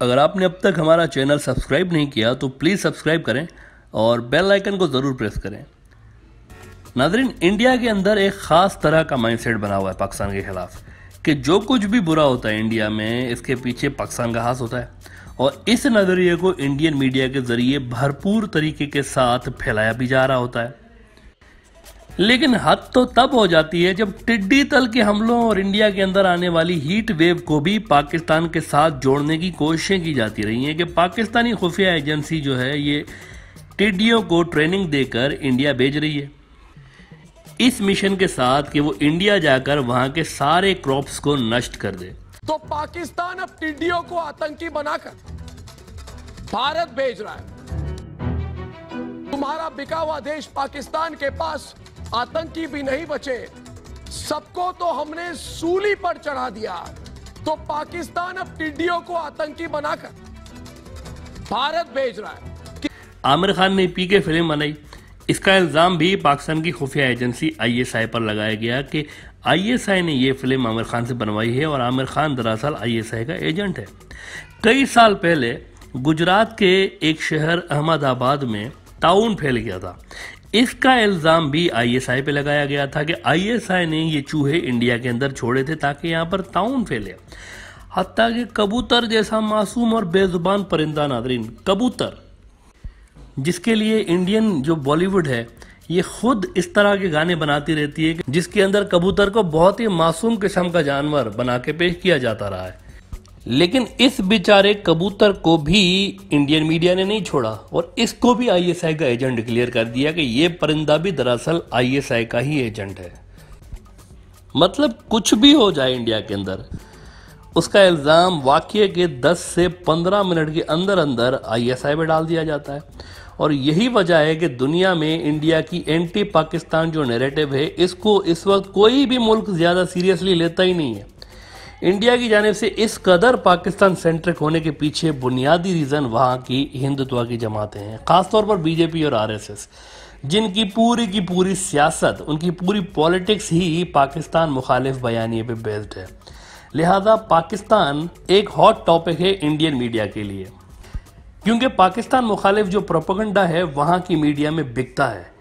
अगर आपने अब तक हमारा चैनल सब्सक्राइब नहीं किया तो प्लीज़ सब्सक्राइब करें और बेल आइकन को ज़रूर प्रेस करें। नाजरीन, इंडिया के अंदर एक ख़ास तरह का माइंडसेट बना हुआ है पाकिस्तान के खिलाफ कि जो कुछ भी बुरा होता है इंडिया में, इसके पीछे पाकिस्तान का हाथ होता है। और इस नज़रिए को इंडियन मीडिया के ज़रिए भरपूर तरीके के साथ फैलाया भी जा रहा होता है। लेकिन हद तो तब हो जाती है जब टिड्डी तल के हमलों और इंडिया के अंदर आने वाली हीट वेव को भी पाकिस्तान के साथ जोड़ने की कोशिशें की जाती रही हैं कि पाकिस्तानी खुफिया एजेंसी जो है ये टिड्डियों को ट्रेनिंग देकर इंडिया भेज रही है। इस मिशन के साथ कि वो इंडिया जाकर वहाँ के सारे क्रॉप्स को नष्ट कर दे। तो पाकिस्तान अब टिड्डियों को आतंकी बनाकर भारत भेज रहा है। तुम्हारा बिका हुआ देश पाकिस्तान के पास आतंकी भी नहीं बचे। सबको तो हमने सूली पर चढ़ा दिया। तो पाकिस्तान अब टिड्डियों को आतंकी बनाकर भारत भेज रहा है। आमिर खान ने पी के फ़िल्म बनाई। इसका इल्ज़ाम भी पाकिस्तान की खुफिया एजेंसी आईएसआई पर लगाया गया कि आईएसआई ने यह फ़िल्म आमिर खान से बनवाई है और आमिर खान दरअसल आईएसआई का एजेंट है। कई साल पहले गुजरात के एक शहर अहमदाबाद में ताउन फैल गया था। इसका इल्ज़ाम भी आईएसआई पे लगाया गया था कि आईएसआई ने ये चूहे इंडिया के अंदर छोड़े थे ताकि यहाँ पर ताउन फैले। हती कि कबूतर जैसा मासूम और बेजुबान परिंदा नादरीन, कबूतर। जिसके लिए इंडियन जो बॉलीवुड है, ये खुद इस तरह के गाने बनाती रहती है जिसके अंदर कबूतर को बहुत ही मासूम किस्म का जानवर बना के पेश किया जाता रहा है। लेकिन इस बेचारे कबूतर को भी इंडियन मीडिया ने नहीं छोड़ा और इसको भी आईएसआई का एजेंट डिक्लेयर कर दिया कि ये परिंदा भी दरअसल आईएसआई का ही एजेंट है। मतलब कुछ भी हो जाए इंडिया के अंदर, उसका इल्ज़ाम वाक्य के 10 से 15 मिनट के अंदर अंदर आईएसआई में डाल दिया जाता है। और यही वजह है कि दुनिया में इंडिया की एंटी पाकिस्तान जो नैरेटिव है, इसको इस वक्त कोई भी मुल्क ज़्यादा सीरियसली लेता ही नहीं है। इंडिया की जानब से इस कदर पाकिस्तान सेंट्रिक होने के पीछे बुनियादी रीज़न वहाँ की हिंदुत्वा की जमातें हैं, ख़ासतौर पर बीजेपी और आरएसएस, जिनकी पूरी की पूरी सियासत, उनकी पूरी पॉलिटिक्स ही पाकिस्तान मुखालिफ बयानी पे बेस्ड है। लिहाजा पाकिस्तान एक हॉट टॉपिक है इंडियन मीडिया के लिए। क्योंकि पाकिस्तान मुखालिफ जो प्रोपोगंडा है, वहाँ की मीडिया में बिकता है।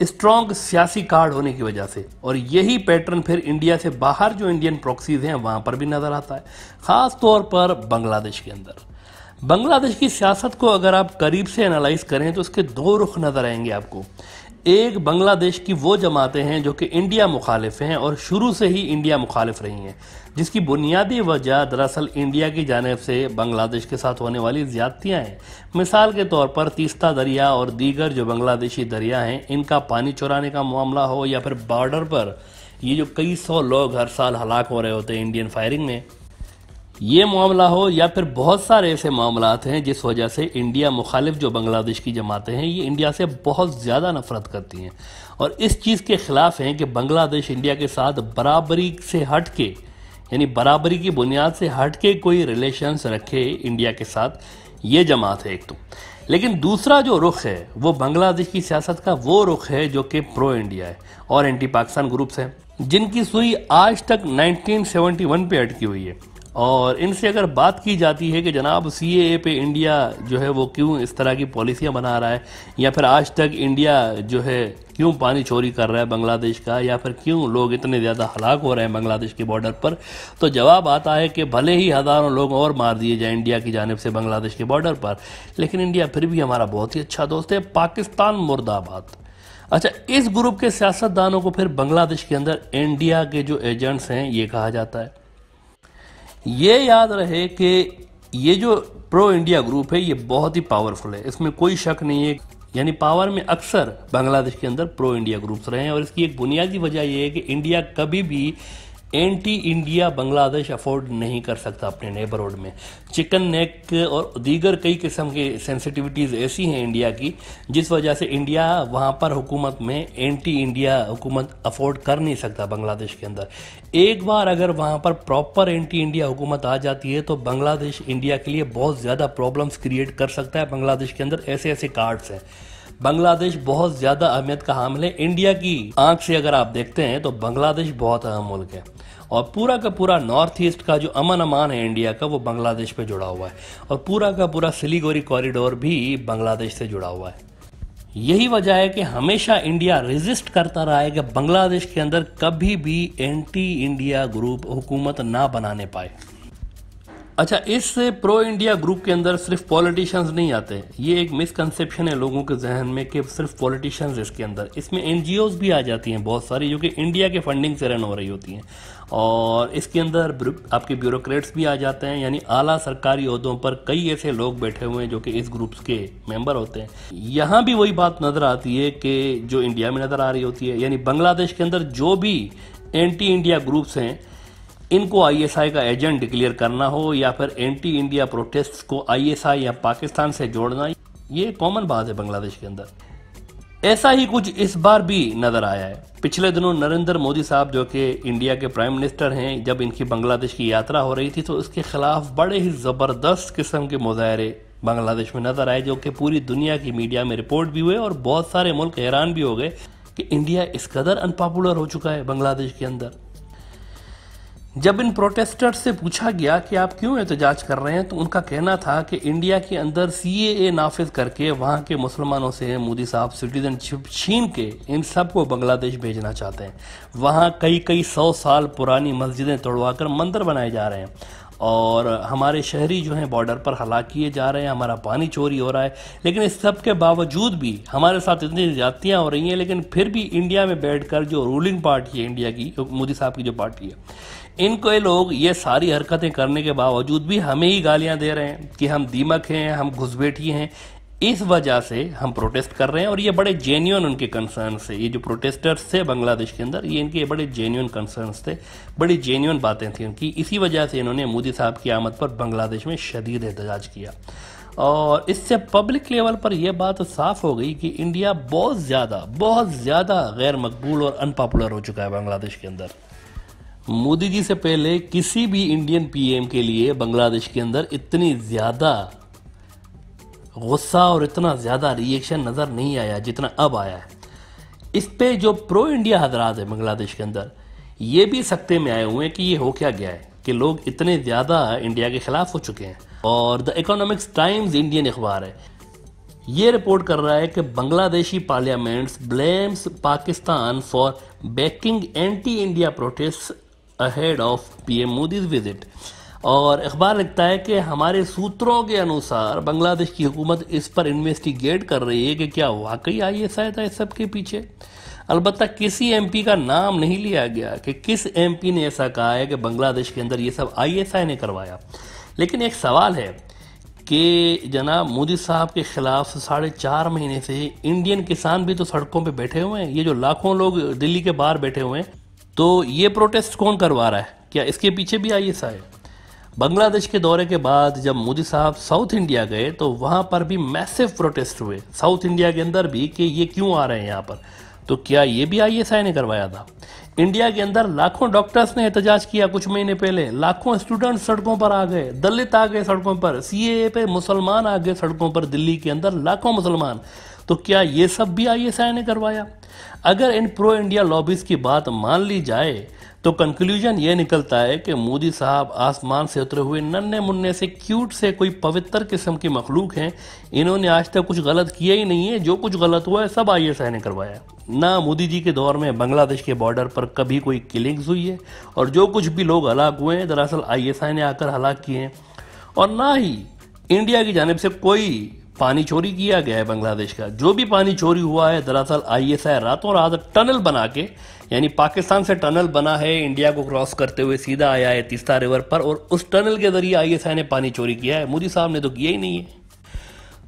स्ट्रॉन्ग सियासी कार्ड होने की वजह से। और यही पैटर्न फिर इंडिया से बाहर जो इंडियन प्रॉक्सीज हैं, वहाँ पर भी नज़र आता है। ख़ास तौर पर बांग्लादेश के अंदर। बांग्लादेश की सियासत को अगर आप करीब से एनालाइज करें तो उसके दो रुख नज़र आएँगे आपको। एक बांग्लादेश की वो जमातें हैं जो कि इंडिया मुखालिफ हैं और शुरू से ही इंडिया मुखालिफ रही हैं, जिसकी बुनियादी वजह दरअसल इंडिया की जानब से बांग्लादेश के साथ होने वाली ज़्यादतियाँ हैं। मिसाल के तौर पर तीस्ता दरिया और दीगर जो बांग्लादेशी दरिया हैं, इनका पानी चुराने का मामला हो या फिर बॉर्डर पर ये जो कई सौ लोग हर साल हलाक हो रहे होते हैं इंडियन फायरिंग में ये मामला हो या फिर बहुत सारे ऐसे मामला हैं जिस वजह से इंडिया मुखालिफ जो बांग्लादेश की जमातें हैं, ये इंडिया से बहुत ज़्यादा नफरत करती हैं। और इस चीज़ के ख़िलाफ़ हैं कि बांग्लादेश इंडिया के साथ बराबरी से हट के यानी बराबरी की बुनियाद से हट के कोई रिलेशंस रखे इंडिया के साथ, ये जमात है एक तो। लेकिन दूसरा जो रुख है, वो बांग्लादेश की सियासत का वो रुख है जो कि प्रो इंडिया है और एंटी पाकिस्तान ग्रुप्स हैं, जिनकी सुई आज तक 1971 पे अटकी हुई है। और इनसे अगर बात की जाती है कि जनाब सी ए पे इंडिया जो है वो क्यों इस तरह की पॉलिसियाँ बना रहा है, या फिर आज तक इंडिया जो है क्यों पानी चोरी कर रहा है बांग्लादेश का, या फिर क्यों लोग इतने ज़्यादा हलाक हो रहे हैं बांग्लादेश के बॉर्डर पर तो जवाब आता है कि भले ही हज़ारों लोग और मार दिए जाए इंडिया की जानब से बांग्लादेश के बॉर्डर पर, लेकिन इंडिया फिर भी हमारा बहुत ही अच्छा दोस्त है, पाकिस्तान मुर्दाबाद। अच्छा इस ग्रुप के सियासतदानों को फिर बांग्लादेश के अंदर इंडिया के जो एजेंट्स हैं, ये कहा जाता है। ये याद रहे कि ये जो प्रो इंडिया ग्रुप है, ये बहुत ही पावरफुल है। इसमें कोई शक नहीं है। यानी पावर में अक्सर बांग्लादेश के अंदर प्रो इंडिया ग्रुप्स रहे हैं और इसकी एक बुनियादी वजह यह है कि इंडिया कभी भी एंटी इंडिया बांग्लादेश अफोर्ड नहीं कर सकता अपने नेबरहुड में। चिकन नेक और दीगर कई किस्म के सेंसिटिविटीज़ ऐसी हैं इंडिया की, जिस वजह से इंडिया वहाँ पर हुकूमत में एंटी इंडिया हुकूमत अफोर्ड कर नहीं सकता बांग्लादेश के अंदर। एक बार अगर वहाँ पर प्रॉपर एंटी इंडिया हुकूमत आ जाती है तो बांग्लादेश इंडिया के लिए बहुत ज़्यादा प्रॉब्लम्स क्रिएट कर सकता है बांग्लादेश के अंदर। ऐसे ऐसे कार्ड्स हैं। बांग्लादेश बहुत ज़्यादा अहमियत का हामिल है। इंडिया की आँख से अगर आप देखते हैं तो बांग्लादेश बहुत अहम मुल्क है। और पूरा का पूरा नॉर्थ ईस्ट का जो अमन अमान है इंडिया का, वो बांग्लादेश पे जुड़ा हुआ है। और पूरा का पूरा सिलीगोरी कॉरिडोर भी बांग्लादेश से जुड़ा हुआ है। यही वजह है कि हमेशा इंडिया रेजिस्ट करता रहा है कि बांग्लादेश के अंदर कभी भी एंटी इंडिया ग्रुप हुकूमत ना बनाने पाए। अच्छा इस प्रो इंडिया ग्रुप के अंदर सिर्फ़ पॉलिटिशियंस नहीं आते ये एक मिसकंसेप्शन है लोगों के जहन में कि सिर्फ़ पॉलिटिशियंस इसके अंदर। इसमें एनजीओज भी आ जाती हैं बहुत सारी, जो कि इंडिया के फंडिंग से रन हो रही होती हैं। और इसके अंदर आपके ब्यूरोक्रेट्स भी आ जाते हैं, यानी आला सरकारी अहदों पर कई ऐसे लोग बैठे हुए हैं जो कि इस ग्रुप्स के मेंबर होते हैं। यहाँ भी वही बात नज़र आती है कि जो इंडिया में नज़र आ रही होती है, यानी बांग्लादेश के अंदर जो भी एंटी इंडिया ग्रुप्स हैं इनको आईएसआई का एजेंट डिक्लेयर करना हो या फिर एंटी इंडिया प्रोटेस्ट को आईएसआई या पाकिस्तान से जोड़ना, ये कॉमन बात है बांग्लादेश के अंदर। ऐसा ही कुछ इस बार भी नज़र आया है। पिछले दिनों नरेंद्र मोदी साहब जो कि इंडिया के प्राइम मिनिस्टर हैं, जब इनकी बांग्लादेश की यात्रा हो रही थी तो इसके खिलाफ बड़े ही ज़बरदस्त किस्म के मुजाहरे बांग्लादेश में नज़र आए, जो कि पूरी दुनिया की मीडिया में रिपोर्ट भी हुए और बहुत सारे मुल्क हैरान भी हो गए कि इंडिया इस कदर अनपॉपुलर हो चुका है बांग्लादेश के अंदर। जब इन प्रोटेस्टर्स से पूछा गया कि आप क्यों एहतजाज कर रहे हैं तो उनका कहना था कि इंडिया के अंदर सी ए नाफिज करके वहाँ के मुसलमानों से मोदी साहब सिटीजनशिप छीन के इन सबको बांग्लादेश भेजना चाहते हैं। वहाँ कई कई सौ साल पुरानी मस्जिदें तोड़वा कर मंदिर बनाए जा रहे हैं। और हमारे शहरी जो हैं बॉर्डर पर हलाक किए जा रहे हैं, हमारा पानी चोरी हो रहा है। लेकिन इस सब के बावजूद भी हमारे साथ इतनी ज्यादतियाँ हो रही हैं, लेकिन फिर भी इंडिया में बैठकर जो रूलिंग पार्टी है, इंडिया की, मोदी साहब की जो पार्टी है इनको ये लोग ये सारी हरकतें करने के बावजूद भी हमें ही गालियाँ दे रहे हैं कि हम दीमक हैं, हम घुसबैठी हैं। इस वजह से हम प्रोटेस्ट कर रहे हैं और ये बड़े जेन्यून उनके कंसर्न थे। ये जो प्रोटेस्टर्स थे बांग्लादेश के अंदर, ये इनके बड़े जेन्यून कंसर्न्स थे। बड़ी जेन्यून बातें थी उनकी। इसी वजह से इन्होंने मोदी साहब की आमद पर बांग्लादेश में शदीद एहतजाज किया। और इससे पब्लिक लेवल पर यह बात साफ़ हो गई कि इंडिया बहुत ज़्यादा बहुत ज़्यादा गैर मकबूल और अनपॉपुलर हो चुका है बांग्लादेश के अंदर। मोदी जी से पहले किसी भी इंडियन पीएम के लिए बांग्लादेश के अंदर इतनी ज़्यादा गुस्सा और इतना ज़्यादा रिएक्शन नज़र नहीं आया जितना अब आया है। इस पे जो प्रो इंडिया हजरात है बांग्लादेश के अंदर, ये भी सख्ते में आए हुए हैं कि ये हो क्या गया है कि लोग इतने ज़्यादा इंडिया के खिलाफ हो चुके हैं। और द इकोनॉमिक्स टाइम्स इंडियन अखबार है, ये रिपोर्ट कर रहा है कि Bangladeshi parliaments blames Pakistan for backing anti India protest ahead of PM Modi visit और अखबार लिखता है कि हमारे सूत्रों के अनुसार बांग्लादेश की हुकूमत इस पर इन्वेस्टिगेट कर रही है कि क्या वाकई आई एस आई था इस सब के पीछे। अलबत्त किसी एमपी का नाम नहीं लिया गया कि किस एमपी ने ऐसा कहा है कि बांग्लादेश के अंदर ये सब आईएसआई ने करवाया। लेकिन एक सवाल है कि जनाब मोदी साहब के खिलाफ साढ़े चार महीने से इंडियन किसान भी तो सड़कों पे बैठे हुए हैं। ये जो लाखों लोग दिल्ली के बाहर बैठे हुए हैं तो ये प्रोटेस्ट कौन करवा रहा है? क्या इसके पीछे भी आई एस है बांग्लादेश के दौरे के बाद जब मोदी साहब साउथ इंडिया गए तो वहाँ पर भी मैसिव प्रोटेस्ट हुए। साउथ इंडिया के अंदर भी कि ये क्यों आ रहे हैं यहाँ पर? तो क्या ये भी आईएसआई ने करवाया था? इंडिया के अंदर लाखों डॉक्टर्स ने एहतजाज किया कुछ महीने पहले। लाखों स्टूडेंट सड़कों पर आ गए। दलित आ गए सड़कों पर। सीए पे मुसलमान आ गए सड़कों पर। दिल्ली के अंदर लाखों मुसलमान तो क्या ये सब भी आईएसआई ने करवाया? अगर इन प्रो इंडिया लॉबीज की बात मान ली जाए तो कंक्लूजन ये निकलता है कि मोदी साहब आसमान से उतरे हुए नन्हे मुन्ने से क्यूट से कोई पवित्र किस्म की मखलूक हैं। इन्होंने आज तक कुछ गलत किया ही नहीं है। जो कुछ गलत हुआ है, सब आई एस ने करवाया। ना मोदी जी के दौर में बांग्लादेश के बॉर्डर पर कभी कोई किलिंग्स हुई है, और जो कुछ भी लोग हलाक हुए हैं, दरअसल आई ने आकर हलाक किए हैं। और ना ही इंडिया की जानब से कोई पानी चोरी किया गया है बांग्लादेश का। जो भी पानी चोरी हुआ है, दरअसल आई आईएसआई रातों रात टनल बना के, यानी पाकिस्तान से टनल बना है, इंडिया को क्रॉस करते हुए सीधा आया है तीस्ता रिवर पर, और उस टनल के ज़रिए आईएसआई ने पानी चोरी किया है। मोदी साहब ने तो किया ही नहीं है।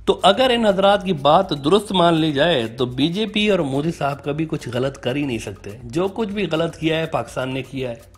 तो अगर इन हजरात की बात दुरुस्त मान ली जाए तो बीजेपी और मोदी साहब कभी कुछ गलत कर ही नहीं सकते। जो कुछ भी गलत किया है, पाकिस्तान ने किया है।